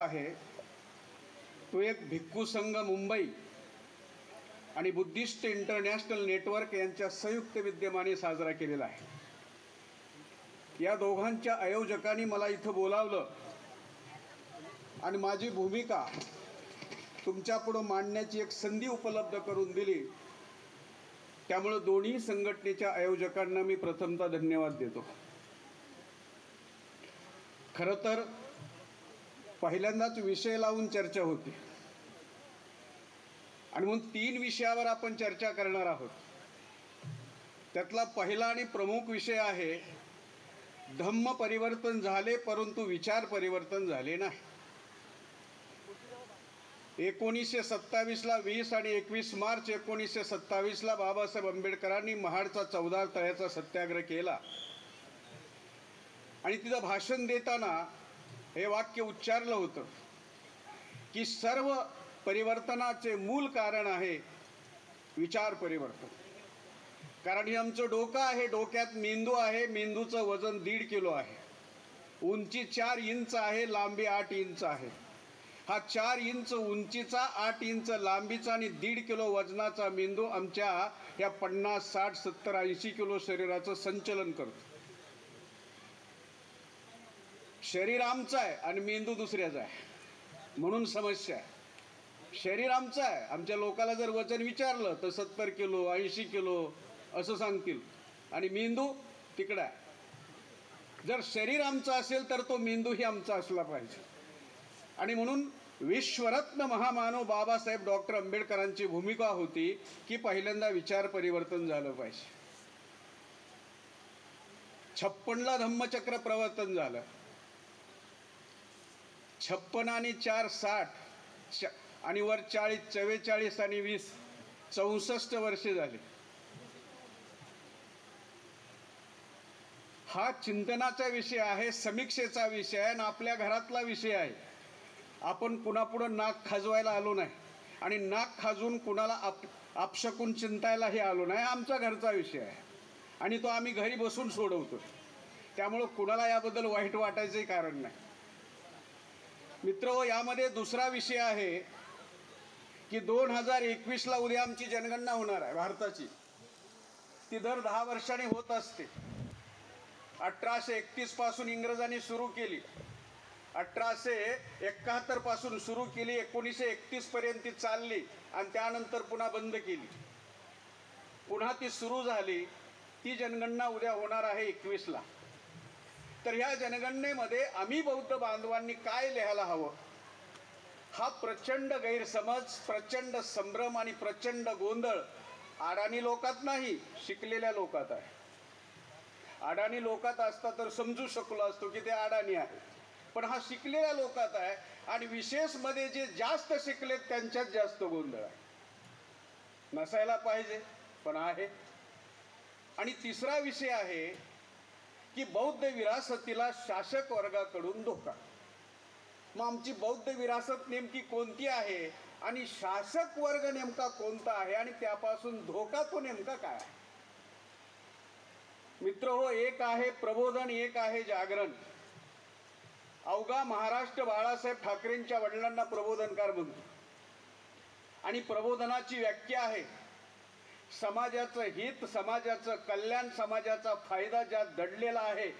आहे. तो एक भिक्खू संघ मुंबई आणि बुद्धिस्ट इंटरनॅशनल नेटवर्क यांच्या संयुक्त विद्यमाने साजरा केलेला आहे. या दोघांच्या आयोजकांनी मला इथं बोलावलं आणि माझी भूमिका तुमच्यापुढं मांडण्याची एक संधी उपलब्ध करून दिली. त्यामुळं दोन्ही संघटनेच्या आयोजकांना मी प्रथमतः धन्यवाद देतो. खरं तर पहिल्यांदाच विषय लावून चर्चा होती. आणि म्हणून तीन विषयावर आपण चर्चा करणार आहोत. त्यातला पहिला आणि प्रमुख विषय आहे धम्म परिवर्तन झाले परंतु विचार परिवर्तन झाले नाही. एकोणीसशे सत्तावीसला वीस आणि एकवीस मार्च एकोणीसशे सत्तावीसला बाबासाहेब आंबेडकरांनी महाडचा चौदा तळ्याचा सत्याग्रह केला. आणि तिथं भाषण देताना हे वाक्य उच्चारलं होतं की सर्व परिवर्तनाचे मूल कारण आहे विचार परिवर्तन. कारण हे आमचं डोकं आहे डोक्यात मेंदू आहे मेंदूचं वजन दीड किलो आहे. उंची चार इंच आहे लांबी आठ इंच आहे. हा चार इंच उंचीचा आठ इंच लांबीचा आणि दीड किलो वजनाचा मेंदू आमच्या या पन्नास साठ सत्तर ऐंशी किलो शरीराचं संचलन करतो. शरीर आमचं आहे आणि मेंदू दुसऱ्याचा आहे. म्हणून समस्या आहे. शरीर आमचं आहे. आमच्या लोकाला जर वचन विचारलं तर सत्तर किलो ऐंशी किलो असं सांगतील. आणि मेंदू तिकडं आहे. जर शरीर आमचं असेल तर तो मेंदूही आमचा असला पाहिजे. आणि म्हणून विश्वरत्न महामानव बाबासाहेब डॉक्टर आंबेडकरांची भूमिका होती की पहिल्यांदा विचार परिवर्तन झालं पाहिजे. छप्पनला धम्मचक्र प्रवर्तन झालं. छप्पन आणि चार साठ च आणि वर चाळीस चव्वेचाळीस आणि वीस चौसष्ट वर्षे झाली. हा चिंतनाचा विषय आहे समीक्षेचा विषय आहे आणि आपल्या घरातला विषय आहे. आपण कुणापुढं नाक खाजवायला आलो नाही आणि नाक खाजून कुणाला आप आपशकून चिंतायलाही आलो नाही आमचा घरचा विषय आहे. आणि तो आम्ही घरी बसून सोडवतो त्यामुळं कुणाला याबद्दल वाईट वाटायचंही कारण नाही. मित्र हो, यामध्ये दुसरा विषय आहे की दोन हजार एकवीसला उद्या आमची जनगणना होणार आहे भारताची. ती दर दहा वर्षांनी होत असते. अठराशे एकतीसपासून इंग्रजांनी सुरू केली. अठराशे एकाहत्तरपासून सुरू केली एकोणीसशे एकतीसपर्यंत ती चालली आणि त्यानंतर पुन्हा बंद केली. पुन्हा ती सुरू झाली. ती जनगणना उद्या होणार आहे एकवीसला तर ह्या जनगणनेमध्ये आम्ही बौद्ध बांधवांनी काय लिहायला हवं? हा प्रचंड गैरसमज प्रचंड संभ्रम आणि प्रचंड गोंधळ अडाणी लोकात नाही शिकलेल्या लोकात आहे. अडाणी लोकात असता तर समजू शकलो असतो की ते अडाणी आहे पण हा शिकलेल्या लोकात आहे आणि विशेषमध्ये जे जास्त शिकलेत त्यांच्यात जास्त गोंधळ आहे. नसायला पाहिजे पण आहे. आणि तिसरा विषय आहे की बौद्ध विरासतीला शासक वर्गाकडून धोका. मग आमची बौद्ध विरासत नेमकी कोणती आहे? आणि शासक वर्ग नेमका कोणता आहे? आणि त्यापासून धोका तो नेमका काय आहे? मित्र हो एक आहे प्रबोधन एक आहे जागरण. अवघा महाराष्ट्र बाळासाहेब ठाकरेंच्या वडिलांना प्रबोधनकार म्हणतो आणि प्रबोधनाची व्याख्या आहे. समाजाचं हित समाजाचं कल्याण समाजाचा फायदा ज्या दडलेला आहे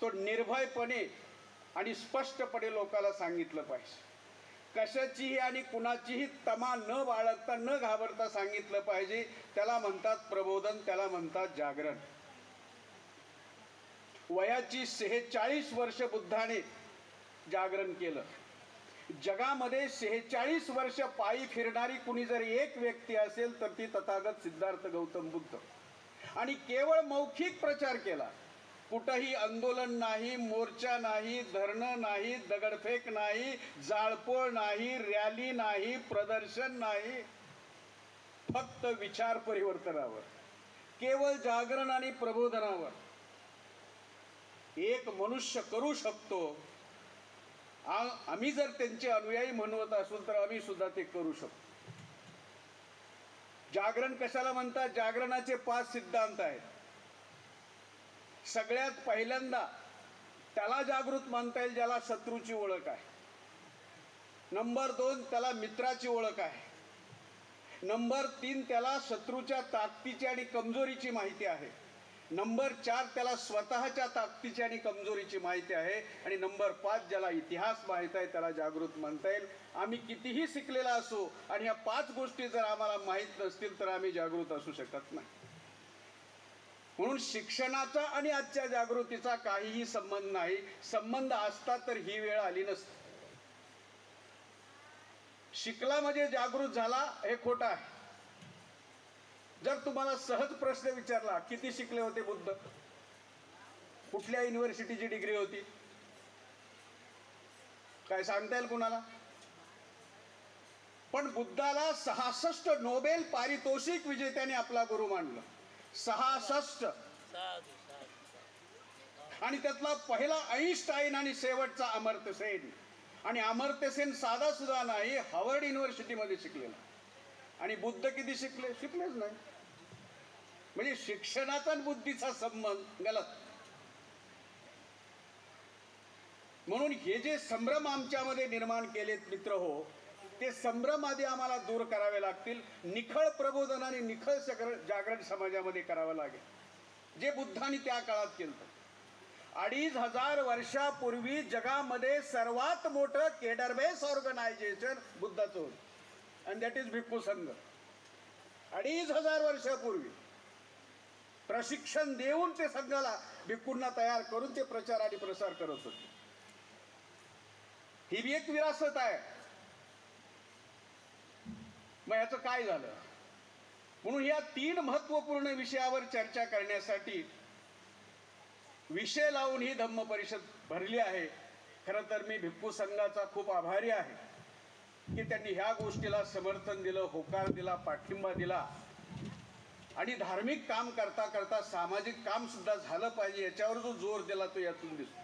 तो निर्भयपणे आणि स्पष्टपणे लोकाला सांगितलं पाहिजे. कशाचीही आणि कुणाचीही तमा न बाळगता न घाबरता सांगितलं पाहिजे. त्याला म्हणतात प्रबोधन त्याला म्हणतात जागरण. वयाची सेहेचाळीस वर्ष बुद्धाने जागरण केलं. जगामध्ये शेहेचाळीस वर्ष पायी फिरणारी कुणी जर एक व्यक्ती असेल तर ती तथागत सिद्धार्थ गौतम बुद्ध. आणि केवळ मौखिक प्रचार केला. कुठंही आंदोलन नाही मोर्चा नाही धरणं नाही दगडफेक नाही जाळपोळ नाही रॅली नाही प्रदर्शन नाही. फक्त विचार परिवर्तनावर. केवळ जागरण आणि प्रबोधनावर. एक मनुष्य करू शकतो आम्ही जर त्यांचे अनुयायी म्हणवत असू तर आम्ही सुद्धा ते करू शकतो. जागरण कशाला म्हणतात? जागरणाचे पाच सिद्धांत आहेत. सगळ्यात पहिल्यांदा त्याला जागृत मानता येईल ज्याला शत्रूची ओळख आहे. नंबर दोन त्याला मित्राची ओळख आहे. नंबर तीन त्याला शत्रूच्या ताकदीची आणि कमजोरीची माहिती आहे. नंबर चार त्याला स्वतःच्या ताकदीची आणि कमजोरीची माहिती आहे. आणि नंबर पाच ज्याला इतिहास माहीत आहे त्याला जागृत म्हणता येईल. आम्ही कितीही शिकलेला असो आणि या पाच गोष्टी जर आम्हाला माहीत नसतील तर आम्ही जागृत असू शकत नाही. म्हणून शिक्षणाचा आणि आजच्या जागृतीचा काहीही संबंध नाही. संबंध असता तर ही वेळ आली नसती. शिकला म्हणजे जागृत झाला हे खोटं आहे. जर तुम्हाला सहज प्रश्न विचारला किती शिकले होते बुद्ध? कुठल्या युनिव्हर्सिटीची डिग्री होती? काय सांगता येईल कुणाला? पण बुद्धाला सहासष्ट नोबेल पारितोषिक विजेत्याने आपला गुरु मानलं. सहासष्ट. आणि त्यातला पहिला आईन्स्टाईन आणि शेवटचा अमर्त्य सेन. आणि अमर्त्य सेन साधा सुद्धा नाही हार्वर्ड युनिव्हर्सिटीमध्ये शिकलेला. आणि बुद्ध किती शिकले? शिकलेच नाही. म्हणजे शिक्षणाचा आणि बुद्धीचा संबंध गलत. म्हणून हे जे संभ्रम आमच्यामध्ये निर्माण केलेत मित्र हो ते संभ्रम आधी आम्हाला दूर करावे लागतील निखळ प्रबोधन आणि निखळ सगळं जागरण समाजामध्ये करावं लागेल. जे बुद्धाने त्या काळात केलं अडीच हजार वर्षापूर्वी जगामध्ये सर्वात मोठं केडरबेस ऑर्गनायझेशन बुद्धाचं होतं. अँड दॅट इज भिक्खू संघ अडीच हजार वर्षापूर्वी प्रशिक्षण देऊन ते संघाला भिक्कूंना तयार करून ते प्रचार आणि प्रसार करत होते. ही एक विरासत आहे. मग याचं काय झालं? म्हणून या तीन महत्त्वपूर्ण विषयावर चर्चा करण्यासाठी विषय लावून ही धम्म परिषद भरली आहे. खरं तर मी भिक्खू संघाचा खूप आभारी आहे. की त्यांनी ह्या गोष्टीला समर्थन दिलं होकार दिला पाठिंबा दिला. आणि धार्मिक काम करता करता सामाजिक काम सुद्धा झालं पाहिजे याच्यावर जो जोर दिला तो यातून दिसतो.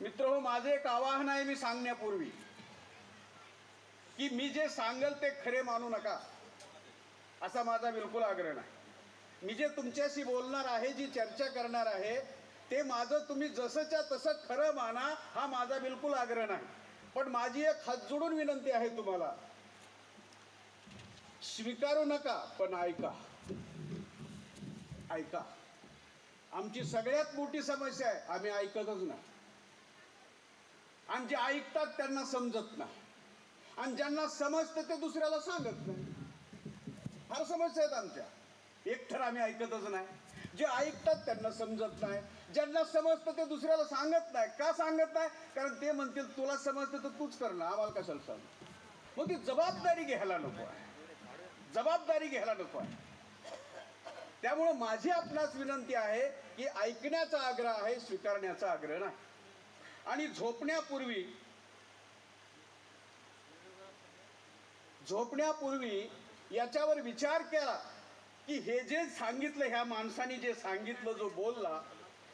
मित्र हो माझं एक आवाहन आहे मी सांगण्यापूर्वी की मी जे सांगेल ते खरे मानू नका असा माझा बिलकुल आग्रह नाही. मी जे तुमच्याशी बोलणार आहे जी चर्चा करणार आहे ते माझं तुम्ही जसंच्या तसं खरं माना हा माझा बिलकुल आग्रह नाही. पण माझी एक हात जोडून विनंती आहे तुम्हाला स्वीकारू नका पण ऐका. ऐका. आमची सगळ्यात मोठी समस्या आहे आम्ही ऐकतच नाही. आणि जे ऐकतात त्यांना समजत नाही. आणि ज्यांना समजतं ते दुसऱ्याला सांगत नाही. फार समस्या आहेत आमच्या. एकतर आम्ही ऐकतच नाही. जे ऐकतात त्यांना समजत नाही. ज्यांना समजतं ते दुसऱ्याला सांगत नाही. का सांगत नाही? कारण ते म्हणतील तुला समजतं तर तूच कर ना. आम्हाला कशाला सांग? मग ती जबाबदारी घ्यायला नको आहे. जबाबदारी घ्यायला नको आहे. त्यामुळं माझी आपणास विनंती आहे की ऐकण्याचा आग्रह आहे स्वीकारण्याचा आग्रह नाही. आणि झोपण्यापूर्वी झोपण्यापूर्वी याच्यावर विचार केला की हे जे सांगितलं ह्या माणसाने जे सांगितलं जो बोलला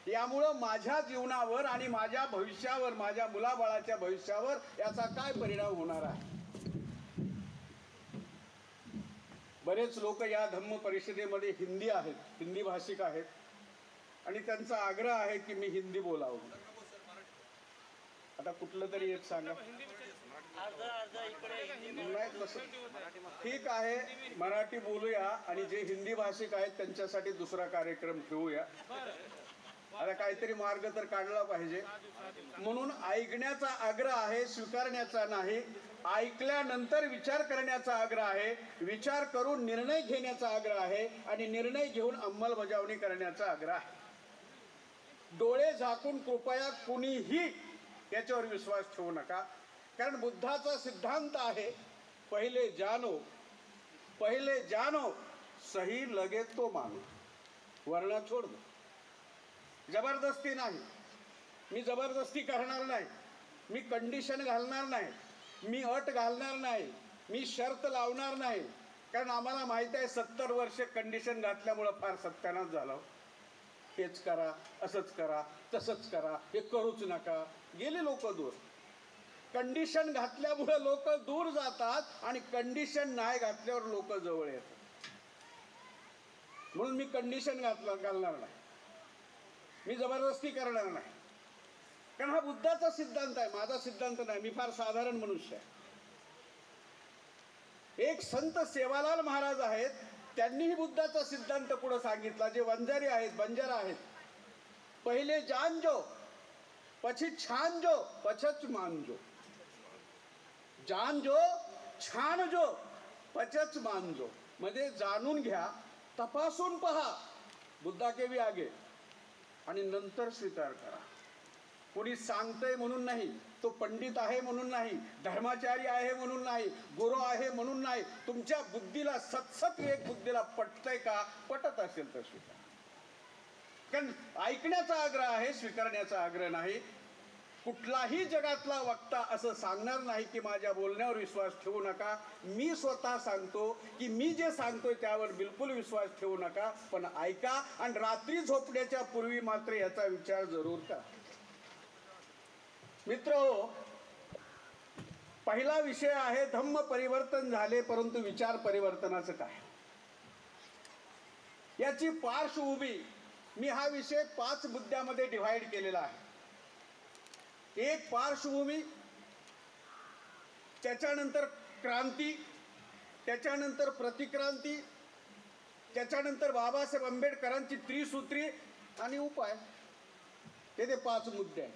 यामुळं माझ्या जीवनावर आणि माझ्या भविष्यावर माझ्या मुलाबाळाच्या भविष्यावर याचा काय परिणाम होणार आहे? बरेच लोक या धम्म परिषदेमध्ये हिंदी आहेत हिंदी भाषिक आहेत. आणि त्यांचा आग्रह आहे की मी हिंदी बोलावं. आता कुठलं तरी एक सांगा. नाही तसं ठीक आहे मराठी बोलूया आणि जे हिंदी भाषिक आहेत त्यांच्यासाठी दुसरा कार्यक्रम ठेवूया. आता काहीतरी मार्ग तर काढला पाहिजे. म्हणून ऐकण्याचा आग्रह आहे स्वीकारण्याचा नाही. ऐकल्यानंतर विचार करण्याचा आग्रह आहे. विचार करून निर्णय घेण्याचा आग्रह आहे आणि निर्णय घेऊन अंमलबजावणी करण्याचा आग्रह आहे. डोळे झाकून कृपया कुणीही याच्यावर विश्वास ठेवू नका. कारण बुद्धाचा सिद्धांत आहे पहिले जानो पहिले जानो सही लगे तो मानो. वर्ण छोड दो. जबरदस्ती नाही. मी जबरदस्ती करणार नाही. मी कंडिशन घालणार नाही. मी अट घालणार नाही. मी शर्त लावणार नाही. कारण आम्हाला माहिती आहे सत्तर वर्ष कंडिशन घातल्यामुळं फार सत्यानाच झालं. हेच करा असंच करा तसंच करा हे करूच नका. गेले लोक दूर. कंडिशन घातल्यामुळं लोक दूर जातात आणि कंडिशन नाही घातल्यावर लोक जवळ येतात. म्हणून मी कंडिशन घातलं घालणार नाही. मी जबरदस्ती करणार नाही. कारण हा बुद्धाचा सिद्धांत आहे माझा सिद्धांत नाही मी फार साधारण मनुष्य आहे. एक संत सेवालाल महाराज आहेत त्यांनीही बुद्धाचा सिद्धांत पुढे सांगितला. जे वंजारी आहेत बंजर आहेत पहिले जान जो पछी छान जो पछच मान जो जान जो छान जो पचच मान जो म्हणजे जाणून घ्या तपासून पहा. बुद्धा केवी आगे. आणि नंतर स्वीकार करा. कोणी सांगतंय म्हणून नाही तो पंडित आहे म्हणून नाही धर्माचारी आहे म्हणून नाही गुरु आहे म्हणून नाही तुमच्या बुद्धीला सतसत एक बुद्धीला पटतंय का? पटत असेल तर स्वीकार. कारण ऐकण्याचा आग्रह आहे स्वीकारण्याचा आग्रह नाही. कुठलाही जगातला वक्ता असं सांगणार नाही की माझ्या बोलण्यावर विश्वास ठेवू नका. मी स्वतः सांगतो की मी जे सांगतोय त्यावर बिलकुल विश्वास ठेवू नका. पण ऐका आणि रात्री झोपण्याच्या पूर्वी मात्र याचा विचार जरूर करा. मित्र हो पहिला विषय आहे धम्म परिवर्तन झाले परंतु विचार परिवर्तनाचं काय? याची पार्श्वभूमी मी हा विषय पाच मुद्द्यामध्ये डिव्हाइड केलेला आहे. एक पार्श्वभूमी त्याच्यानंतर क्रांती त्याच्यानंतर प्रतिक्रांती त्याच्यानंतर बाबासाहेब आंबेडकरांची त्रिसूत्री आणि उपाय. हे ते पाच मुद्दे आहेत.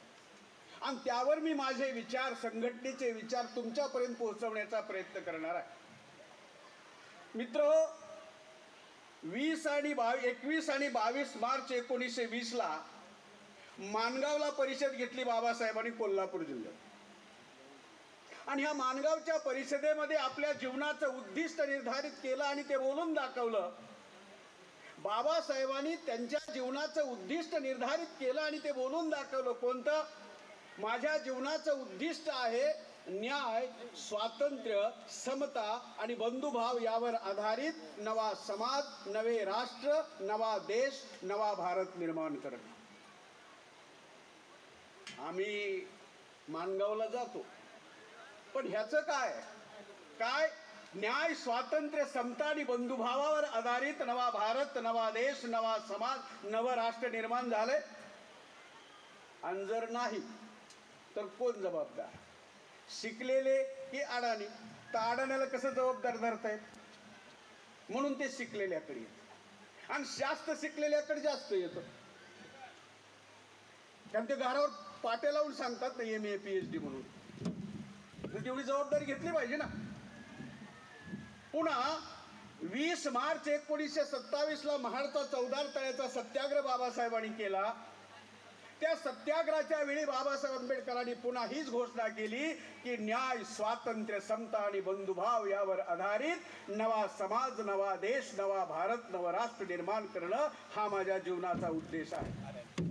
आणि त्यावर मी माझे विचार संघटनेचे विचार तुमच्यापर्यंत पोहोचवण्याचा प्रयत्न करणार आहे. मित्र वीस आणि बावीस एकवीस आणि बावीस मार्च एकोणीसशे वीसला माणगावला परिषद घेतली बाबासाहेबांनी कोल्हापूर जिल्ह्यात. आणि ह्या माणगावच्या परिषदेमध्ये आपल्या जीवनाचं उद्दिष्ट निर्धारित केलं आणि ते बोलून दाखवलं. बाबासाहेबांनी त्यांच्या जीवनाचं उद्दिष्ट निर्धारित केलं आणि ते बोलून दाखवलं कोणतं? माझ्या जीवनाचं उद्दिष्ट आहे न्याय स्वातंत्र्य समता आणि बंधुभाव यावर आधारित नवा समाज नवे राष्ट्र नवा देश नवा भारत निर्माण करणं. आम्ही माणगावला जातो. पण ह्याचं काय? काय? न्याय स्वातंत्र्य समता आणि बंधुभावावर आधारित नवा भारत नवा देश नवा समाज नवं राष्ट्र निर्माण झालंय. आणि जर नाही तर कोण जबाबदार? शिकलेले की अडाणी? तर अडाण्याला कसं जबाबदार धरतायत म्हणून ते शिकलेल्याकडे येत. आणि जास्त शिकलेल्याकडे जास्त येतं. कारण ते घरावर पाट्या लावून सांगतात ना M A P H D म्हणून. तर तेवढी जबाबदारी घेतली पाहिजे ना. पुन्हा वीस मार्च एकोणीसशे सत्तावीसला महाडचा चौदार तळ्याचा सत्याग्रह बाबासाहेबांनी केला. त्या सत्याग्रहाच्या वेळी बाबासाहेब आंबेडकरांनी पुन्हा हीच घोषणा केली की न्याय स्वातंत्र्य समता आणि बंधुभाव यावर आधारित नवा समाज नवा देश नवा भारत नवं राष्ट्र निर्माण करणं हा माझ्या जीवनाचा उद्देश आहे.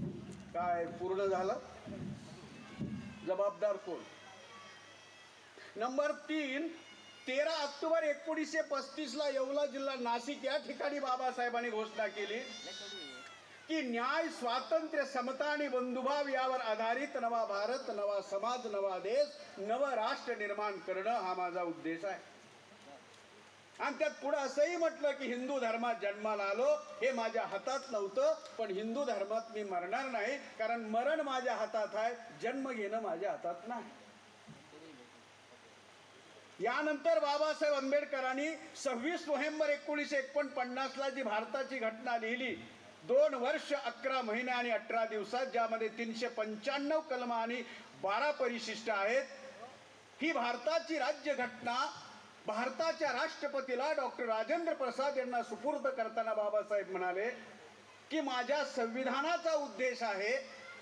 काय पूर्ण झालं? जबाबदार कोण? नंबर तीन तेरा ऑक्टोबर एकोणीसशे पस्तीसला येवला जिल्हा नाशिक. या ठिकाणी बाबासाहेबांनी घोषणा केली की न्याय स्वातंत्र्य समता आणि बंधुभाव यावर आधारित नवा भारत नवा समाज नवा देश नवं राष्ट्र निर्माण करणं हा माझा उद्देश आहे. आणि त्यात पुढं असंही म्हटलं की हिंदू धर्मात जन्माला आलो हे माझ्या हातात नव्हतं पण हिंदू धर्मात मी मरणार नाही कारण मरण माझ्या हातात आहे जन्म घेणं माझ्या हातात नाही. यानंतर बाबासाहेब आंबेडकरांनी सव्वीस नोव्हेंबर एकोणीसशे एकोणपन्नास ला जी भारताची घटना लिहिली दोन वर्ष अकरा महिने आणि अठरा दिवसात ज्यामध्ये तीनशे पंच्याण्णव कलम आणि बारा परिशिष्ट आहेत ही भारताची राज्य घटना भारताच्या राष्ट्रपतीला डॉक्टर राजेंद्र प्रसाद यांना सुपूर्द करताना बाबासाहेब म्हणाले की माझ्या संविधानाचा उद्देश आहे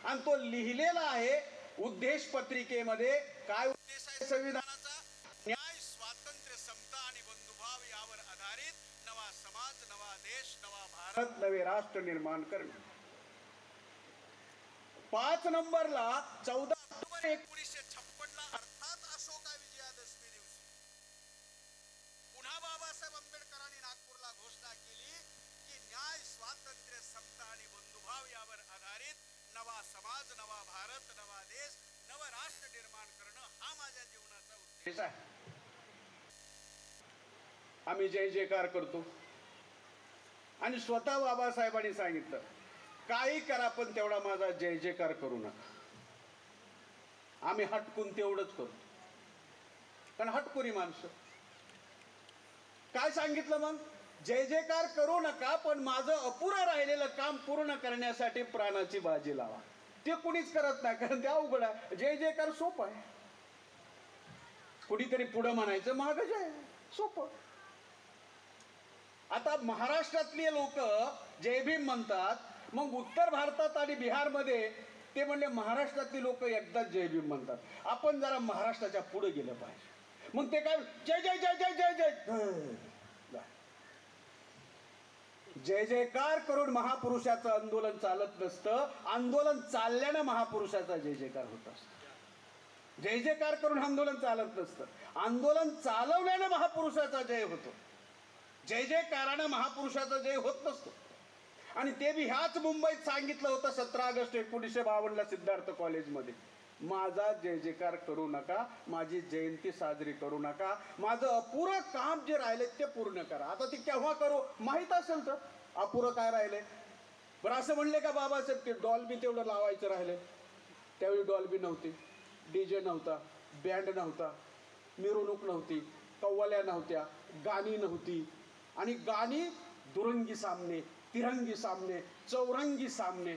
आणि तो लिहिलेला आहे उद्देश पत्रिकेमध्ये काय उद्देश आहे संविधानाचा? न्याय स्वातंत्र्य समता आणि बंधुभाव यावर आधारित नवा समाज नवा देश नवा भारत नवे राष्ट्र निर्माण करणे. पाच नंबरला चौदा ऑक्टोबर एकोणीसशे जयकार करतो. आणि स्वतः बाबासाहेबांनी सांगितलं काही करा पण तेवढा माझा जय जयकार करू नका. आम्ही हटकून तेवढंच करतो. कारण हटकुरी माणसं. काय सांगितलं मग? जय जयकार करू नका पण माझं अपुरं राहिलेलं काम पूर्ण करण्यासाठी प्राणाची बाजी लावा. ते कुणीच करत नाही कारण ते अवघड आहे. जय जयकार सोपं आहे. कुणीतरी पुढं म्हणायचं महागज आहे सोपं. आता महाराष्ट्रातले लोक जय भीम म्हणतात मग उत्तर भारतात आणि बिहारमध्ये ते म्हणले महाराष्ट्रातली लोक एकदाच जय भीम म्हणतात. आपण जरा महाराष्ट्राच्या पुढे गेलं पाहिजे. मग ते काय जय जय जय जय जय जय. जय जयकार करून महापुरुषाचं आंदोलन चालत नसतं. आंदोलन चालल्यानं महापुरुषाचा जय जयकार होत असतो. जय जयकार करून आंदोलन चालत नसतं. आंदोलन चालवल्यानं महापुरुषाचा जय होतो. जय जयकारानं महापुरुषाचा जय होत नसतो. आणि ते बी ह्याच मुंबईत सांगितलं होतं सतरा ऑगस्ट एकोणीसशे बावन्नला सिद्धार्थ कॉलेजमध्ये. माझा जय जयकार करू नका माझी जयंती साजरी करू नका माझं अपुरं काम जे राहिले ते पूर्ण करा. आता ते केव्हा करू माहीत असेल तर. अपुरं काय राहिले बरं असं म्हणले का बाबासाहेब ते डॉल्बी तेवढं लावायचं राहिले त्यावेळी डॉल्बी नव्हती. डी जे नव्हता बँड नव्हता मिरवणूक नव्हती कव्वाल्या नव्हत्या गाणी नव्हती आणि गाणी दुरंगी सामने तिरंगी सामने चौरंगी सामने.